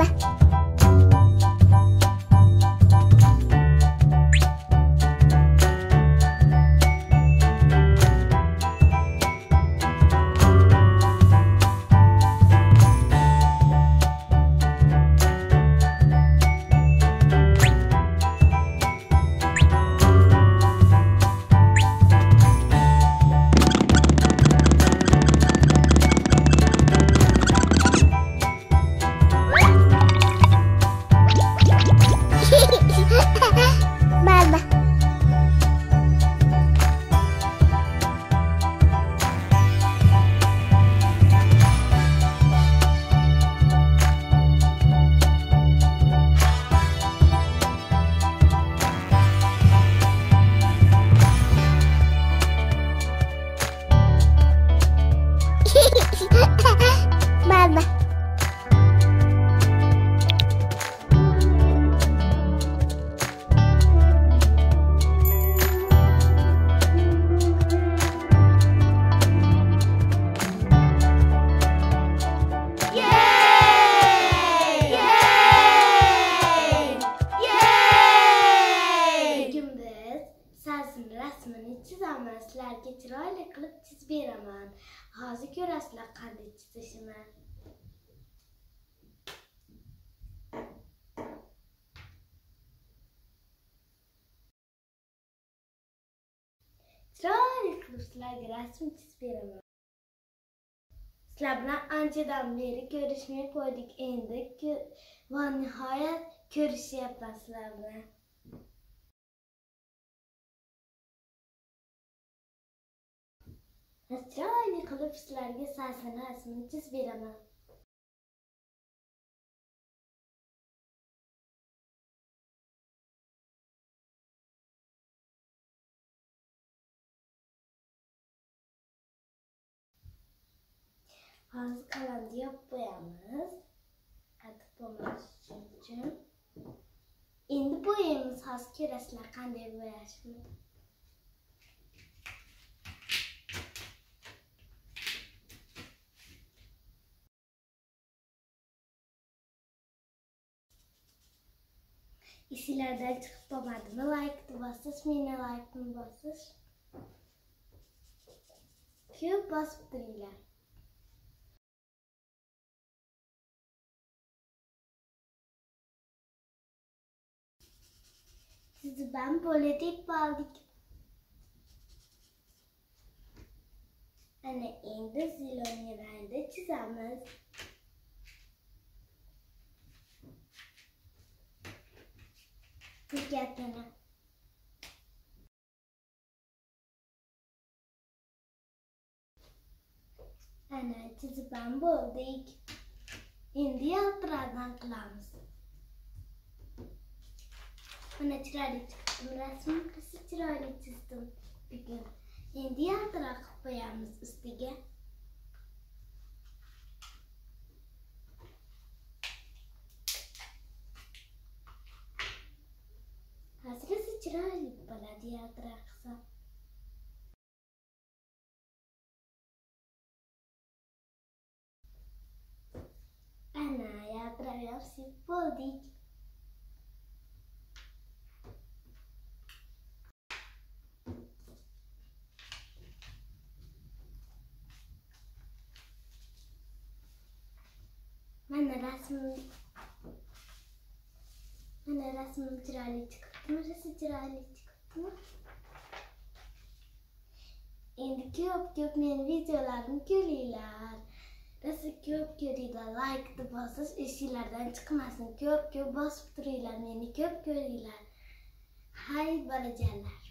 好吧。Rasmini chizaman. Sizlarga chiroyli qilib chizib beraman. Hozir ko'rasizlar qanday chizishimni. Chiroyli qilib sizlarga rasm chizib beraman. Sizlar bilan anchadan beri ko'rishmay qo'ydik. Endi va nihoyat ko'rishyapman sizlar bilan. Chiroyli qilib sizlarga sasini rasmini chizib beraman. Hozir qalamni yopib qo'yamiz. Qattiq bo'lmasligi uchun. Endi bo'yaymiz. Hozir ko'rasizlar qanday bo'yashni. Esinglardan chiqib qolmadimi? Like'ni bosish, meni like'ni bosish. Ko'p bosib turinglar. Sizni ham politik qoldik. Ana endi ziloniy rangda chizamiz. Dikkatini. Ana chizib ham bo'ldik. Endi yaltirardan qilamiz. Mana chiroyli chiqdim. Rasm qilsa chiroyli chizdim bugun. Endi yaltiroq qilib qo'yamiz ustiga. Hozir esa chiroyli bo'ladi yaltiroq qilsa. Ana yaltiroq yapsak bo'ldik. Mana rasm Mana rasmim chiroyli chiqibdimi? Rosa chiroyli chiqibdimi? Endi ko'p ko'p meni videolarimni ko'ringlar. Rosa ko'p ko'ringlar, like bosish eshiklardan chiqmasin. Ko'p ko'p bosib turinglar, meni ko'p ko'ringlar. Hay bolajonlar.